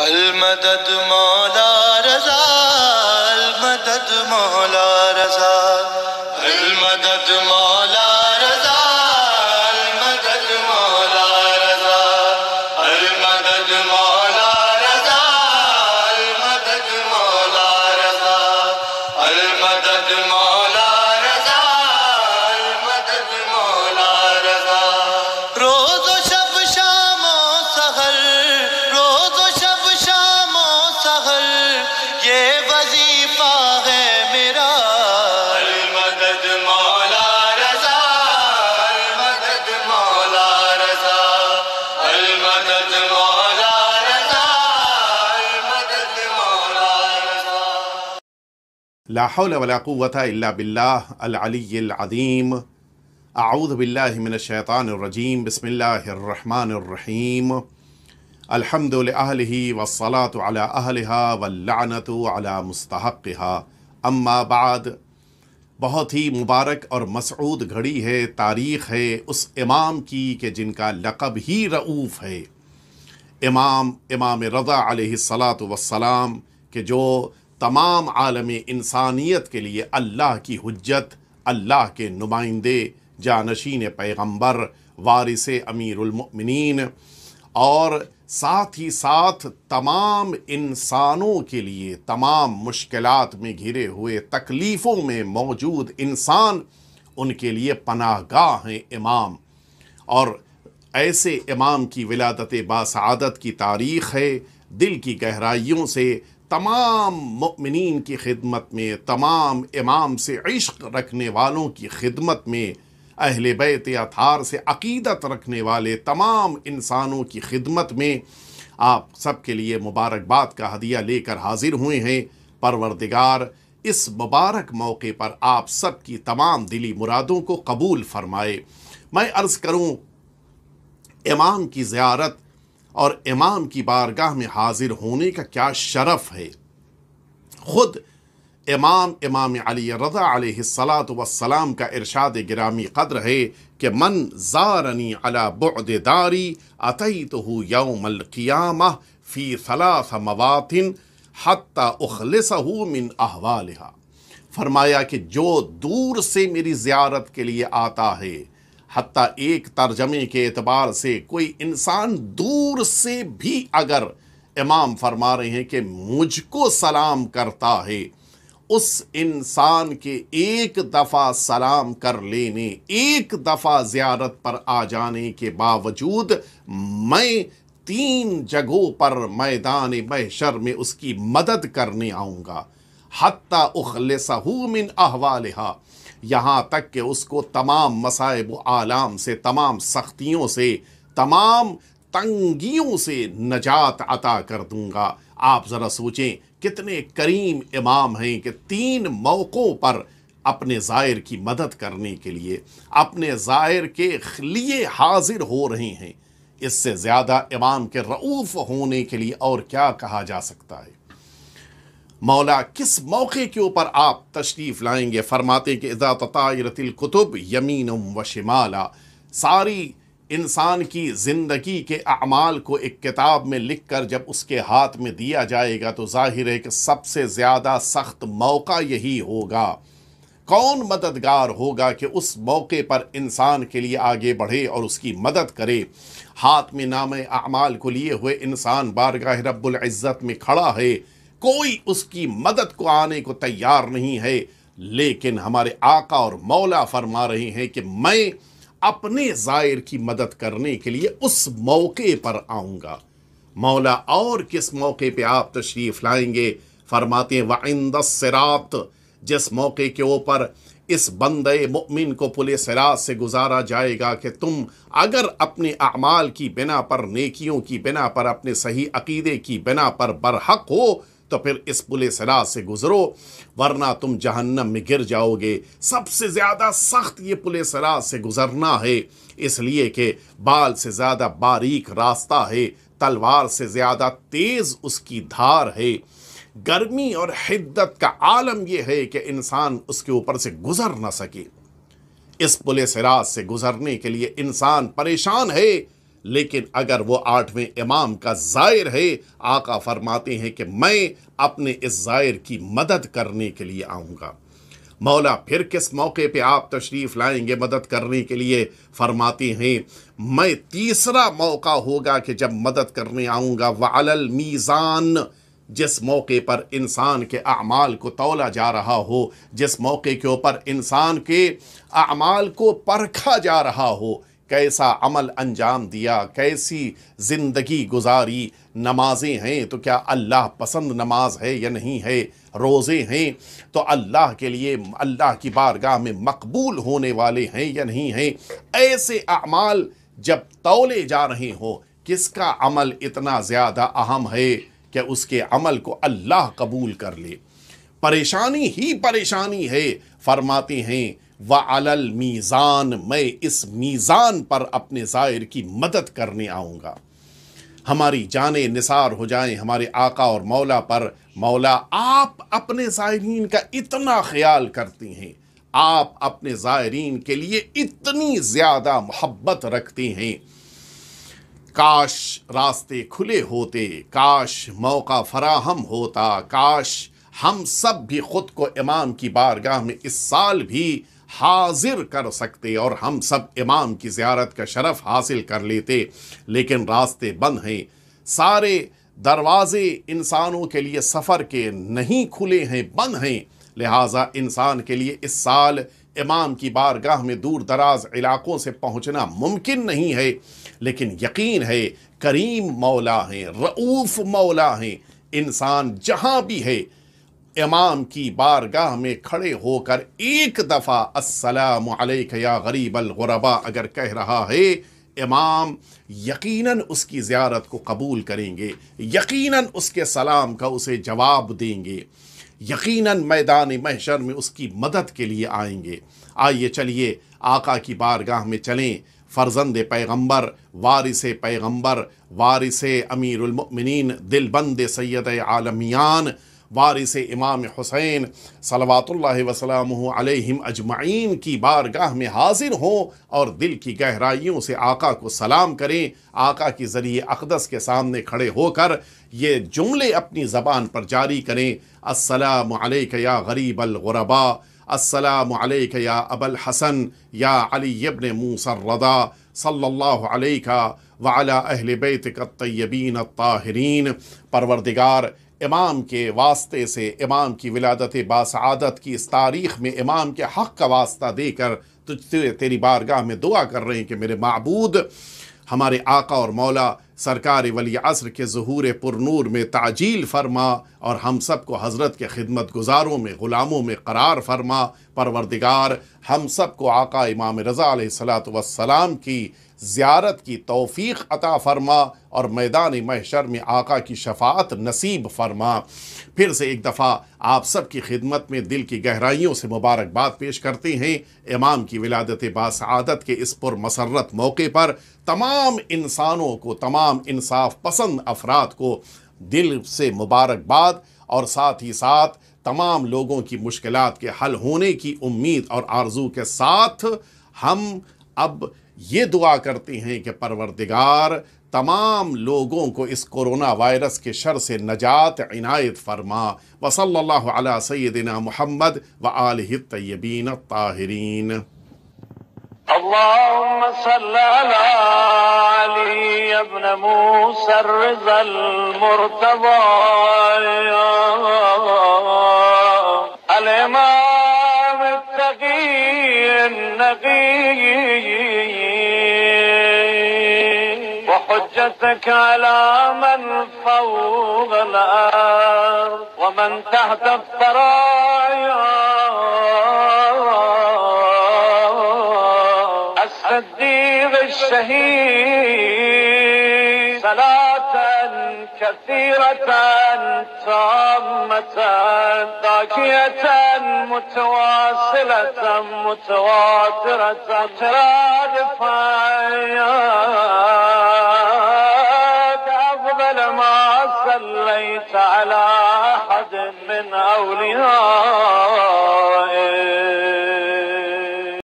المدد مولا رضا المدد مولا لا حول ولا قوة إلا بالله العلي العظيم. أعوذ بالله من الشيطان الرجيم. بسم الله الرحمن الرحيم. الحمد لأهله والصلاة على أهلها واللعنة على مستحقها. أما بعد، بہت ہی مبارک اور مسعود گھڑی ہے، تاریخ ہے اس امام کی کہ جن کا لقب ہی رعوف ہے۔ امام امام رضا علیہ الصلاۃ والسلام، کہ جو تمام عالم انسانیت کے لیے اللہ کی حجت، اللہ کے نمائندے، جانشین پیغمبر، وارث امیر المؤمنین، اور ساتھ ہی ساتھ تمام انسانوں کے لیے تمام مشکلات میں گھرے ہوئے تکلیفوں میں موجود انسان ان کے لیے پناہ گاہ ہیں امام۔ اور ایسے امام کی ولادت باسعادت کی تاریخ ہے، دل کی گہرائیوں سے تمام مؤمنین کی خدمت میں، تمام امام سے عشق رکھنے والوں کی خدمت میں، اہل بیت اطہار سے عقیدت رکھنے والے تمام انسانوں کی خدمت میں آپ سب کے لیے مبارکباد کا ہدیہ لے کر حاضر ہوئے ہیں۔ پروردگار، اس مبارک موقع پر آپ سب کی تمام دلی مرادوں کو قبول فرمائے۔ میں عرض کروں، امام کی زیارت اور امام کی بارگاہ میں حاضر ہونے کا کیا شرف ہے؟ خود امام امام علی رضا علیہ الصلاۃ والسلام کا ارشاد گرامی قدر ہے کہ من زارنی علی بعد داری اتیتہ یوم القیامہ فی ثلاث مواطن حتی اخلصہ من احوالها فرمایا کہ جو دور سے میری زیارت کے لیے آتا ہے حتیٰ ایک ترجمے کے اعتبار سے کوئی انسان دور سے بھی اگر امام فرما رہے ہیں کہ مجھ کو سلام کرتا ہے، اس انسان کے ایک دفعہ سلام کر لینے، ایک دفعہ زیارت پر آ جانے کے باوجود میں تین جگہوں پر میدان محشر میں اس کی مدد کرنے آؤں گا۔ حتیٰ اخلصہ من احوالہا۔ یہاں تک کہ اس کو تمام مصائب و عالام سے، تمام سختیوں سے، تمام تنگیوں سے نجات عطا کر دوں گا۔ آپ ذرا سوچیں کتنے کریم امام ہیں کہ تین موقعوں پر اپنے زائر کی مدد کرنے کے لیے، اپنے زائر کے لیے حاضر ہو رہے ہیں۔ اس سے زیادہ امام کے رعوف ہونے کے لیے اور کیا کہا جا سکتا ہے؟ مولا، کس موقع کے اوپر آپ تشریف لائیں گے؟ فرماتے کہ اذا تطایرت الکتب یمین و شمالا، ساری انسان کی زندگی کے اعمال کو ایک کتاب میں لکھ کر جب اس کے ہاتھ میں دیا جائے گا تو ظاہر ہے کہ سب سے زیادہ سخت موقع یہی ہوگا۔ کون مددگار ہوگا کہ اس موقع پر انسان کے لیے آگے بڑھے اور اس کی مدد کرے؟ ہاتھ میں نام اعمال کو لیے ہوئے انسان بارگاہ رب العزت میں کھڑا ہے۔ کوئی اس کی مدد کو آنے کو تیار نہیں ہے، لیکن ہمارے آقا اور مولا فرما رہے ہیں کہ میں اپنے زائر کی مدد کرنے کے لیے اس موقع پر آؤں گا۔ مولا، اور کس موقع پہ آپ تشریف لائیں گے؟ فرماتے ہیں، وعند الصراط۔ جس موقع کے اوپر اس بندے مؤمن کو پلے سرات سے گزارا جائے گا کہ تم اگر اپنے اعمال کی بنا پر، نیکیوں کی بنا پر، اپنے صحیح عقیدے کی بنا پر برحق ہو تو پھر اس پلے سرات سے گزرو، ورنہ تم جہنم میں گر جاؤ گے سب سے زیادہ سخت یہ پلے سرات سے گزرنا ہے، اس لیے کہ بال سے زیادہ باریک راستہ ہے، تلوار سے زیادہ تیز اس کی دھار ہے۔ گرمی اور حدت کا عالم یہ ہے کہ انسان اس کے اوپر سے گزر نہ سکے۔ اس پلے سراج سے گزرنے کے لیے انسان پریشان ہے۔ لیکن اگر وہ آٹھویں امام کا زائر ہے، آقا فرماتے ہیں کہ میں اپنے اس زائر کی مدد کرنے کے لیے آؤں گا۔ مولا پھر کس موقع پہ آپ تشریف لائیں گے مدد کرنے کے لیے؟ فرماتے ہیں، میں تیسرا موقع ہوگا کہ جب مدد کرنے آؤں گا۔ وعلی المیزان، جس موقع پر انسان کے اعمال کو تولا جا رہا ہو، جس موقع کے اوپر انسان کے اعمال کو پرکھا جا رہا ہو۔ کیسا عمل انجام دیا، کیسی زندگی گزاری، نمازیں ہیں تو کیا اللہ پسند نماز ہے یا نہیں ہے، روزے ہیں تو اللہ کے لیے، اللہ کی بارگاہ میں مقبول ہونے والے ہیں یا نہیں ہیں؟ ایسے اعمال جب تولے جا رہے ہوں، کس کا عمل اتنا زیادہ اہم ہے کہ اس کے عمل کو اللہ قبول کر لے؟ پریشانی ہی پریشانی ہے، فرماتے ہیں وَعَلَى الْمِيزَانِ، میں اس میزان پر اپنے ظاہر کی مدد کرنے آؤں گا۔ ہماری جانیں نثار ہو جائیں، ہمارے آقا اور مولا پر۔ مولا، آپ اپنے ظاہرین کا اتنا خیال کرتی ہیں۔ آپ اپنے ظاہرین کے لیے اتنی زیادہ محبت رکھتے ہیں۔ کاش راستے کھلے ہوتے، کاش موقع فراہم ہوتا، کاش ہم سب بھی خود کو امام کی بارگاہ میں اس سال بھی حاضر کر سکتے اور ہم سب امام کی زیارت کا شرف حاصل کر لیتے، لیکن راستے بند ہیں۔ سارے دروازے انسانوں کے لیے سفر کے نہیں کھلے ہیں، بند ہیں۔ لہٰذا انسان کے لیے اس سال امام کی بارگاہ میں دور دراز علاقوں سے پہنچنا ممکن نہیں ہے۔ لیکن یقین ہے، کریم مولا ہیں رعوف مولا ہیں۔ انسان جہاں بھی ہے امام کی بارگاہ میں کھڑے ہو کر ایک دفعہ السلام علیک یا غریب الغربا اگر کہہ رہا ہے، امام یقیناً اس کی زیارت کو قبول کریں گے، یقیناً اس کے سلام کا اسے جواب دیں گے، یقیناً میدان محشر میں اس کی مدد کے لیے آئیں گے۔ آئیے چلیے، آقا کی بارگاہ میں چلیں۔ فرزند پیغمبر، وارث پیغمبر، وارث امیر المؤمنین دل بند سید عالمیان وارث امام حسین صلوات اللہ وسلم علیہم اجمعین کی بارگاہ میں حاضر ہوں اور دل کی گہرائیوں سے آقا کو سلام کریں۔ آقا کی ذریعے اقدس کے سامنے کھڑے ہو کر یہ جملے اپنی زبان پر جاری کریں۔ السلام علیک یا غریب الغربا السلام علیک یا اب الحسن، یا علی ابن موسى الرضا صلی اللہ علیہ وعلی اہل بیتک الطیبین الطاہرین۔ پروردگار امام کے واسطے سے امام کی ولادت باسعادت کی اس تاریخ میں امام کے حق کا واسطہ دے کر تجھ تیری بارگاہ میں دعا کر رہے ہیں کہ میرے معبود، ہمارے آقا اور مولا، سرکار ولی عصر کے ظہور پر نور میں تعجیل فرما اور ہم سب کو حضرت کے خدمت گزاروں میں، غلاموں میں قرار فرما، پروردگار، ہم سب کو آقا امام رضا علیہ السلاۃ وسلام کی زیارت کی توفیق عطا فرما اور میدان محشر میں آقا کی شفاعت نصیب فرما۔ پھر سے ایک دفعہ آپ سب کی خدمت میں دل کی گہرائیوں سے مبارکباد پیش کرتے ہیں۔ امام کی ولادت باسعادت کے اس پر مسرت موقع پر تمام انسانوں کو، تمام انصاف پسند افراد کو دل سے مبارکباد اور ساتھ ہی ساتھ تمام لوگوں کی مشکلات کے حل ہونے کی امید اور آرزو کے ساتھ ہم اب یہ دعا کرتے ہیں کہ پروردگار تمام لوگوں کو اس کورونا وائرس کے شر سے نجات عنایت فرما۔ وصلی اللہ علیہ سیدنا محمد و آلہ الطیبین الطاہرین۔ اللهم صل على علي ابن موسى الرضا المرتضى الإمام النقي وحجتك على من فوق الأرض ومن تحت الثرايا. الصديق الشهيد صلاة كثيرة تامة باقية متواصلة متواترة ترادفا أفضل ما صليت على أحد من أوليائك